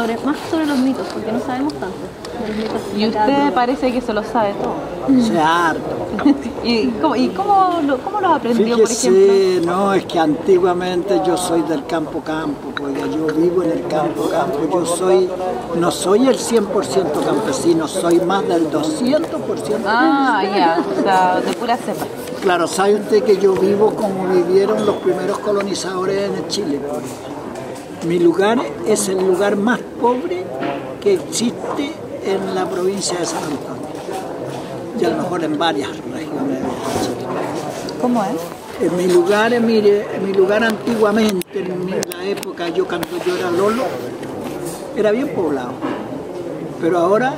sobre, más sobre los mitos, porque no sabemos tanto. de los mitos Y usted parece que se lo sabe todo. Se harto. ¿Y cómo, y cómo, lo, cómo los aprendió, por ejemplo? Fíjese, no, es que antiguamente yo soy del campo campo, porque yo vivo en el campo campo, yo soy, no soy el 100% campesino, soy más del 200%. Ah, ya, o sea, de pura cepa. Claro, sabe usted que yo vivo como vivieron los primeros colonizadores en Chile. Mi lugar es el lugar más pobre que existe en la provincia de San Antonio. Y a lo mejor en varias regiones de Chile. ¿Cómo es? En mi lugar, mire, en mi lugar antiguamente, en la época yo cuando yo era Lolo, era bien poblado. Pero ahora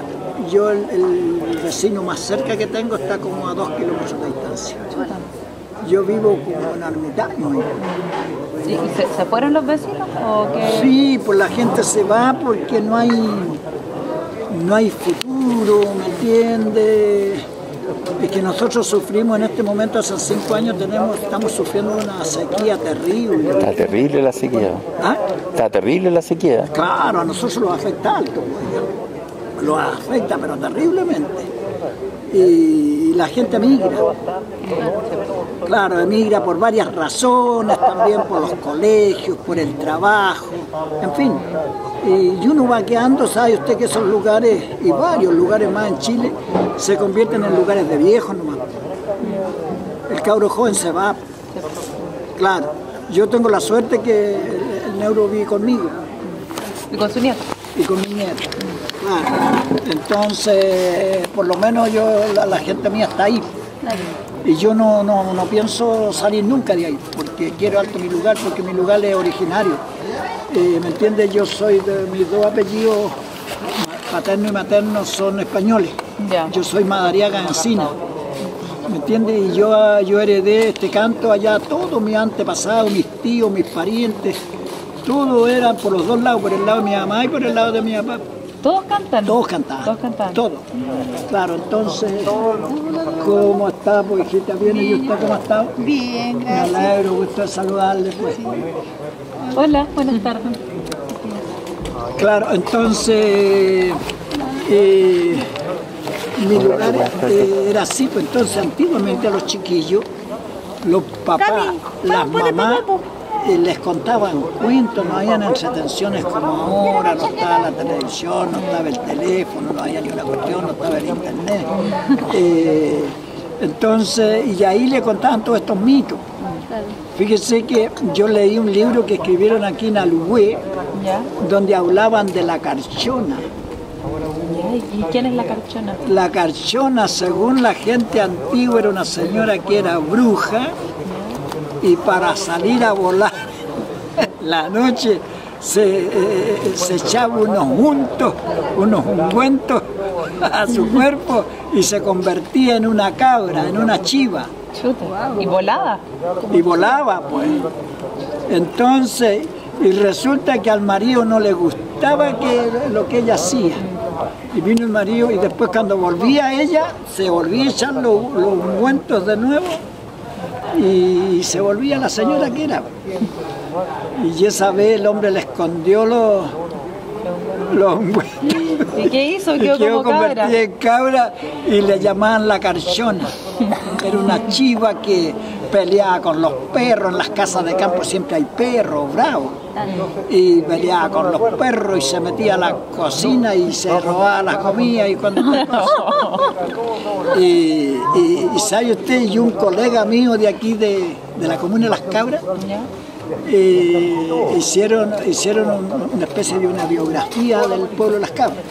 yo el, el vecino más cerca que tengo está como a dos kilómetros de distancia. Yo vivo como un ermitaño. ¿Y, y se, se fueron los vecinos o qué? Sí, pues la gente se va porque no hay, no hay futuro, ¿me entiende? Es que nosotros sufrimos en este momento, hace cinco años, tenemos, estamos sufriendo una sequía terrible. Está terrible la sequía. ¿Ah? Está terrible la sequía. Claro, a nosotros nos afecta alto, pues, lo afecta, pero terriblemente. Y la gente migra. Claro, emigra por varias razones, también por los colegios, por el trabajo, en fin. Y uno va quedando, sabe usted que esos lugares, y varios lugares más en Chile, se convierten en lugares de viejos nomás. El cabro joven se va. Claro, yo tengo la suerte que el, neuro vive conmigo Y con su nieto. y con mi nieto. Claro. Entonces, por lo menos yo, la, la gente mía está ahí. Y yo no, no, no pienso salir nunca de ahí, porque quiero alto mi lugar, porque mi lugar es originario. Eh, ¿Me entiendes? Yo soy de mis dos apellidos, paterno y materno, son españoles. Yo soy Madariaga Encina. ¿Me entiendes? Y yo, yo heredé este canto allá, todos mis antepasados, mis tíos, mis parientes, todo era por los dos lados, por el lado de mi mamá y por el lado de mi papá. ¿Todos cantan? Todos cantaban. Todos cantaban. Todo. Claro, entonces, ¿cómo está, pues, hijita? ¿Bien? ¿Y usted cómo está? Bien, Me gracias. alegro, gusto de saludarle, pues. Hola, buenas tardes. Claro, entonces, eh, mi lugar eh, era así, pues entonces antiguamente a los chiquillos, los papás, las mamás, eh, les contaban cuentos, no habían entretenciones como ahora, no estaba la televisión, no estaba el teléfono, no había ni una cuestión, no estaba el internet. Eh, entonces, y ahí le contaban todos estos mitos. Fíjese que yo leí un libro que escribieron aquí en Alhué, donde hablaban de la carchona. ¿Y quién es la carchona? La carchona, según la gente antigua, era una señora que era bruja y para salir a volar la noche se, eh, se echaba unos untos, unos ungüentos a su cuerpo y se convertía en una cabra, en una chiva. ¿Y volada? y volaba pues. Entonces, y resulta que al marido no le gustaba que, lo que ella hacía. Y vino el marido y después cuando volvía ella, se volvía a echar los, los ungüentos de nuevo y se volvía la señora que era. Y esa vez el hombre le escondió los, los. ¿Y qué hizo? Quedó quedó como cabra. en cabra y le llamaban la carchona. Era una chiva que peleaba con los perros, en las casas de campo siempre hay perros bravos. Y peleaba con los perros y se metía a la cocina y se robaba la comida y cuando y, y, y sabe usted, y un colega mío de aquí de, de la comuna de Las Cabras. Eh, hicieron, hicieron un- una especie de una biografía del pueblo de Las Cabras.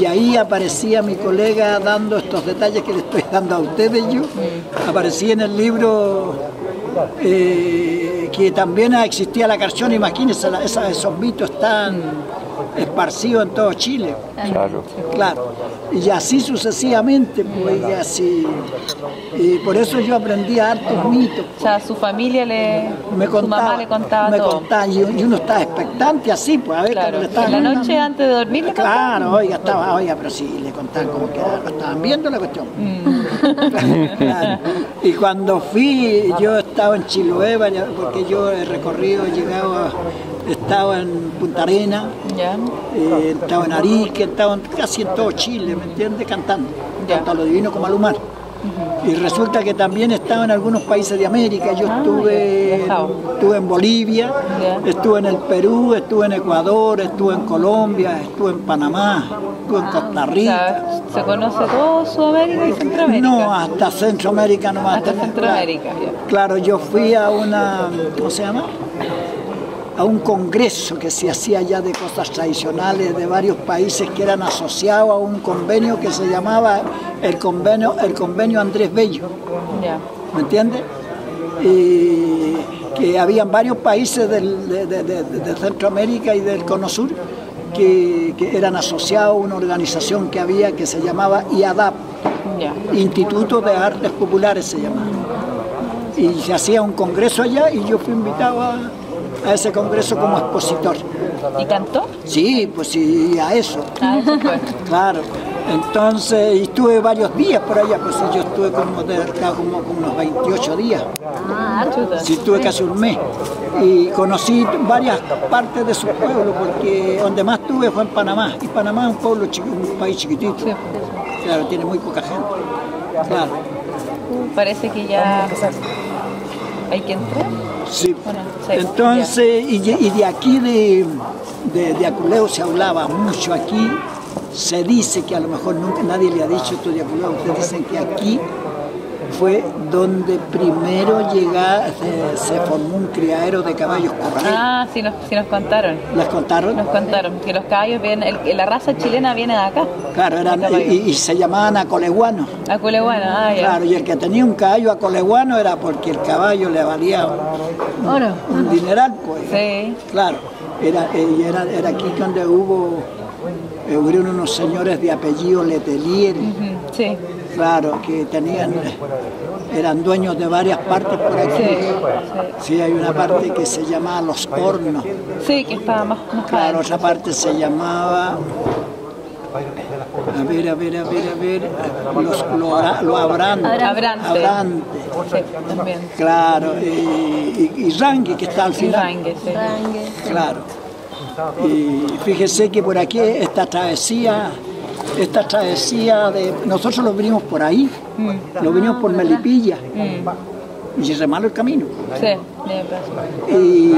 Y ahí aparecía mi colega dando estos detalles que le estoy dando a ustedes yo. Aparecía en el libro eh, que también existía la carchona, imagínense, la- esa- esos mitos están esparcidos en todo Chile. Claro. Claro, y así sucesivamente, pues, y así. Y por eso yo aprendí hartos mitos. O sea, su familia le. Me su contaba, mamá le contaba me todo. contaba, y, y uno estaba expectante así, pues a ver Claro. En la noche antes de dormir le. Claro, oiga, estaba, oiga, pero sí, le contaban como que lo estaban viendo la cuestión. Mm. Claro. Y cuando fui, yo estaba en Chiloé, porque yo he recorrido, he llegado a- estaba en Punta Arena, eh, estaba en Arique, estaba en- casi en todo Chile, ¿me entiendes? Cantando, tanto a lo divino como a lo humano. Y resulta que también estaba en algunos países de América. Yo Ah, estuve, estuve en Bolivia, estuve en el Perú, estuve en Ecuador, estuve en Colombia, estuve en Panamá, estuve en Costa O Rica. sea, se conoce todo Sudamérica y Centroamérica. No, hasta Centroamérica nomás. Hasta Centroamérica, ya. Claro, yo fui a una, ¿cómo se llama? A un congreso que se hacía ya de cosas tradicionales de varios países que eran asociados a un convenio que se llamaba el convenio, el convenio Andrés Bello, Ya. ¿me entiendes? Y que habían varios países del- de, de- de- de Centroamérica y del Cono Sur que, que eran asociados a una organización que había que se llamaba IADAP. Instituto de Artes Populares se llamaba. Y se hacía un congreso allá y yo fui invitado a, a ese congreso como expositor. ¿Y cantó? Sí, pues sí, a eso. Ah, eso fue. Claro. Entonces, y estuve varios días por allá, pues yo estuve como, de, como, como unos 28 días. Ah. Sí, estuve casi un mes. Y conocí varias partes de su pueblo, porque donde más estuve fue en Panamá. Y Panamá es un pueblo chiqui- un país chiquitito. Claro, tiene muy poca gente. Claro. Parece que ya hay que entrar. Sí. Entonces, y, y de aquí de, de, de Aculeo se hablaba mucho aquí. Se dice que a lo mejor nunca nadie le ha dicho esto de Aculeo. Ustedes dicen que aquí fue donde primero llega, se, se formó un criadero de caballos corrales. Ah, sí nos, sí nos contaron. ¿Les contaron? Nos contaron que los caballos vienen, el- la raza chilena viene de acá. Claro, eran, y, y se llamaban acoleguanos. A Culeguana, ah, ya. Claro, y el que tenía un caballo acoleguano era porque el caballo le valía Oro. un dineral, pues. Sí. Claro, era, eh, y era, era aquí donde hubo, eh, hubieron unos señores de apellido Letelier, Sí. Claro, que tenían, eran dueños de varias partes por aquí. Sí. Sí, hay una parte que se llamaba Los Hornos, Sí, que estaba más, más claro, otra parte se llamaba, a ver, a ver, a ver, a ver, Los lo, lo Abrante, Abrante. Abrante, Sí, también. claro, y, y, y Rangue, que está al final. Rangue, sí. Rangue. Claro. Y fíjese que por aquí esta travesía, esta travesía de. Nosotros lo vinimos por ahí, lo vinimos por Melipilla. Y es re malo el camino. Sí. Y,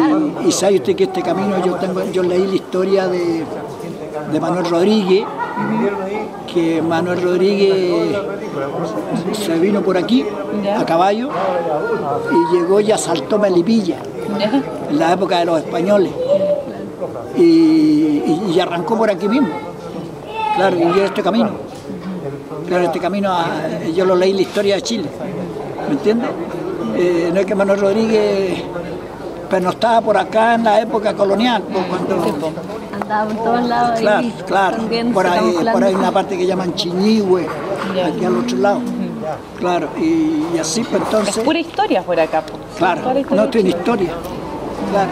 y sabe usted que este camino, yo tengo, yo leí la historia de, de Manuel Rodríguez, que Manuel Rodríguez se vino por aquí a caballo y llegó y asaltó Melipilla en la época de los españoles. Y, y- y arrancó por aquí mismo. Claro, y yo este camino. Claro, este camino, a- yo lo leí en la historia de Chile. ¿Me entiendes? Eh, no es que Manuel Rodríguez pero no estaba por acá en la época colonial, pues, cuando, Andaba por todos lados ahí. claro, claro, también por ahí, por ahí una parte que llaman Chiñihue, aquí al otro lado, claro, y, y así pues Es entonces, pura historia por acá. po. Claro, no tiene historia. Claro.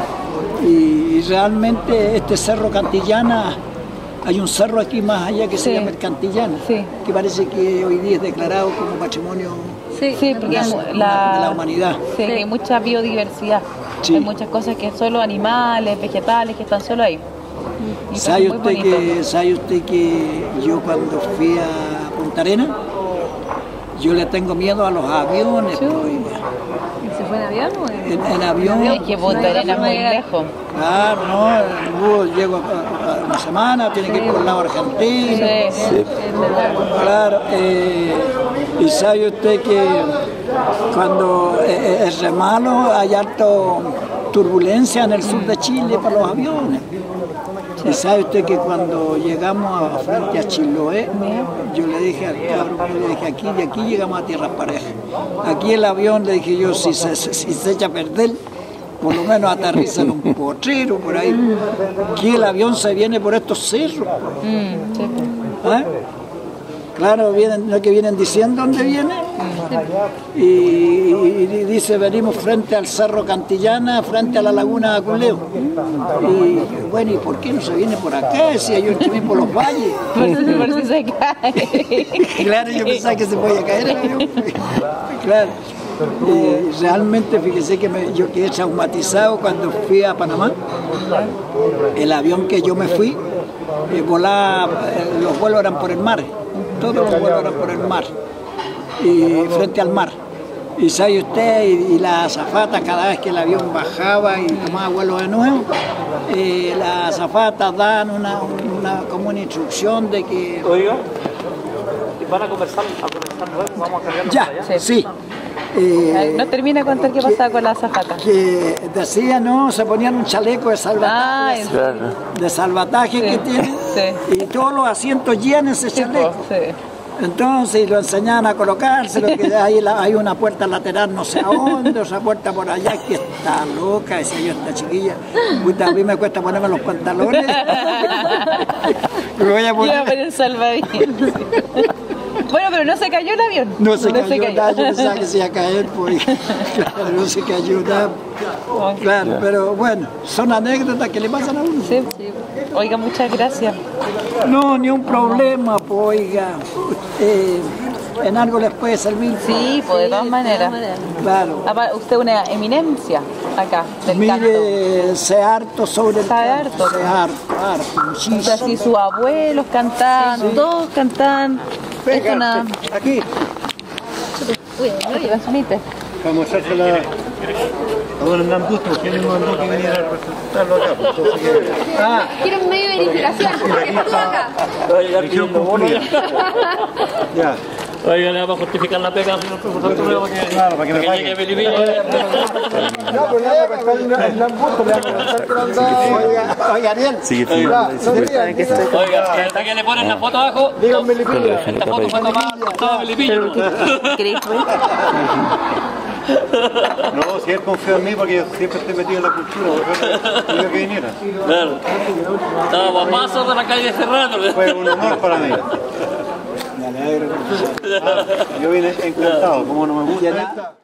Y realmente este cerro Cantillana, hay un cerro aquí más allá que se Sí. llama el Sí. que parece que hoy día es declarado como patrimonio Sí, Sí, porque de la, de humanidad. Sí, hay mucha biodiversidad. Sí. Hay muchas cosas que solo animales, vegetales, que están solo ahí. ¿Sabe usted, que, ¿Sabe usted que yo cuando fui a Punta Arena, yo le tengo miedo a los aviones? Sí. pues, oiga. ¿Se fue en avión en-. Es que Punta es muy lejos. Claro, no, llego a, a una semana, tiene que ir por el lado argentino. Sí. Sí. Es verdad. Claro, eh, y sabe usted que cuando eh, es re malo hay alto turbulencia en el sur de Chile para los aviones. Y sabe usted que cuando llegamos a frente a Chiloé, yo le dije al cabrón, yo le dije aquí, de aquí llegamos a tierra pareja. Aquí el avión, le dije yo, si se, si se echa a perder, por lo menos aterriza en un potrero por ahí. Aquí el avión se viene por estos cerros. Claro, vienen, lo que vienen diciendo dónde viene. Y, dice, venimos frente al Cerro Cantillana, frente a la Laguna de Aculeo. Y bueno, ¿y por qué no se viene por acá? Decía yo, mí por los valles. Por si se cae. Claro, yo pensaba que se podía caer. Claro. Y realmente, fíjese que me- yo quedé traumatizado cuando fui a Panamá. El avión que yo me fui, eh, volaba, eh, los vuelos eran por el mar, todos los vuelos eran por el mar, y frente al mar. Y sabe usted, y, y la azafata, cada vez que el avión bajaba y tomaba vuelo de nuevo, eh, las azafatas dan una, una, como una instrucción de que Oiga, van a conversar, a conversar luego, vamos a cargarnos ya, para allá. sí. Eh, No termina de contar qué pasaba con la azafata. que decía, no, se ponían un chaleco de salvataje, Ah, de salvataje que tienen, sí. y todos los asientos llenan ese Sí, chaleco. sí. Entonces lo enseñaban a colocárselo, que hay, la- hay una puerta lateral no sé a dónde, otra puerta por allá, que está loca, decía yo, esta chiquilla. Puta, a mí me cuesta ponerme los pantalones. me voy a poner... salvavidas. Bueno, pero no se cayó el avión. No se cayó nada, yo pensaba que se iba a caer, pues, claro, no se cayó nada. Claro, pero bueno, son anécdotas que le pasan a uno. Sí. Oiga, muchas gracias. No, ni un problema, pues, oiga. Eh, en algo les puede servir. Sí, pues de todas maneras. Claro. Usted es una eminencia acá, del canto. Mire, sé harto sobre el canto, harto. sé harto, harto, O sea, si sus abuelos cantaban, todos cantaban. Esto una... Aquí. Uy, no lleva sonite. Vamos a hacerse la... A don Hernán Busto, porque él no mandó que viniera a representarlo acá. pues, Ah, Quiero un medio de verificación. ¿Qué pasó acá? Ya. Oiga, le vamos a justificar la pega, señor profesor Toledo, para que, Claro, para que me que llegue. Bilibili. no, pues le voy a el lambusto, le voy a que dado. Oiga, Ariel. Sigue filmando. Oiga, hasta que le ponen la foto abajo, digan Melipilla. esta foto fue tomada con todo Bilibili. ¿Queréis No, si él confía en mí, porque yo siempre estoy metido en la cultura, por eso digo que viniera. Claro. Estábamos a pasos de la calle Serrano. Fue un honor para mí. Yo vine encantado, como no me gusta.